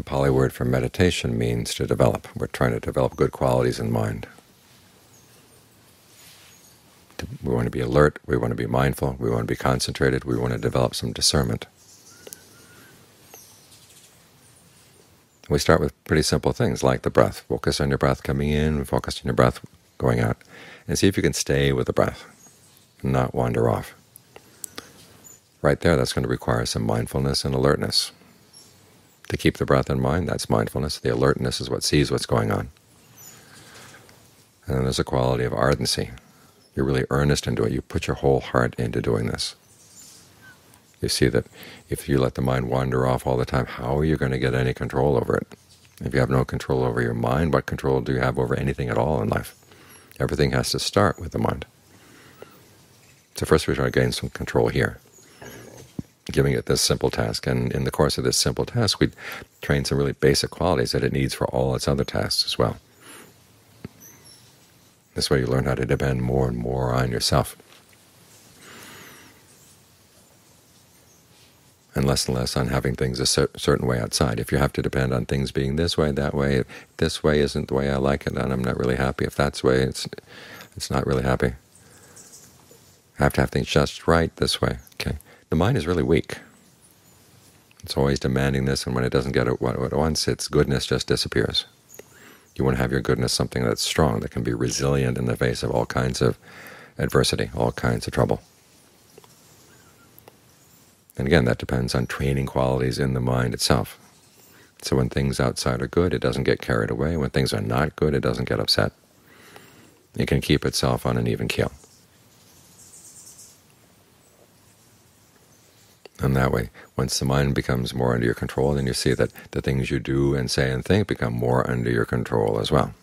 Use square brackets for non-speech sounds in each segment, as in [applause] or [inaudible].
The Pali word for meditation means to develop. We're trying to develop good qualities in mind. We want to be alert, we want to be mindful, we want to be concentrated, we want to develop some discernment. We start with pretty simple things like the breath. Focus on your breath coming in, focus on your breath going out, and see if you can stay with the breath and not wander off. Right there, that's going to require some mindfulness and alertness. To keep the breath in mind, that's mindfulness. The alertness is what sees what's going on. And then there's a quality of ardency. You're really earnest into it. You put your whole heart into doing this. You see that if you let the mind wander off all the time, how are you going to get any control over it? If you have no control over your mind, what control do you have over anything at all in life? Everything has to start with the mind. So first we try to gain some control here, giving it this simple task. And in the course of this simple task, we train some really basic qualities that it needs for all its other tasks as well. This way you learn how to depend more and more on yourself. and less and less on having things a certain way outside. If you have to depend on things being this way, that way, this way isn't the way I like it, and I'm not really happy. If that's the way, it's it's not really happy. I have to have things just right this way. Okay, the mind is really weak. It's always demanding this, and when it doesn't get it what it wants, its goodness just disappears. You want to have your goodness something that's strong, that can be resilient in the face of all kinds of adversity, all kinds of trouble. And again, that depends on training qualities in the mind itself. So when things outside are good, it doesn't get carried away. When things are not good, it doesn't get upset. It can keep itself on an even keel. And that way, once the mind becomes more under your control, then you see that the things you do and say and think become more under your control as well.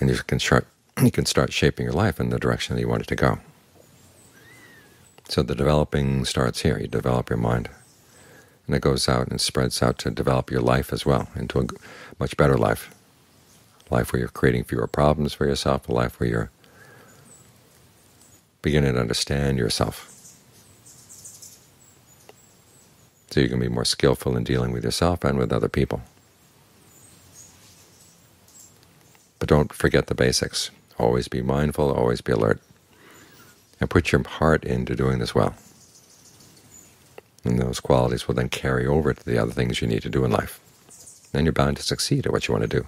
And you can start, [clears throat] you can start shaping your life in the direction that you want it to go. So the developing starts here. You develop your mind. And it goes out and spreads out to develop your life as well into a much better life. life where you're creating fewer problems for yourself, a life where you're beginning to understand yourself. So you can be more skillful in dealing with yourself and with other people. But don't forget the basics. Always be mindful, always be alert and put your heart into doing this well. And those qualities will then carry over to the other things you need to do in life. Then you're bound to succeed at what you want to do.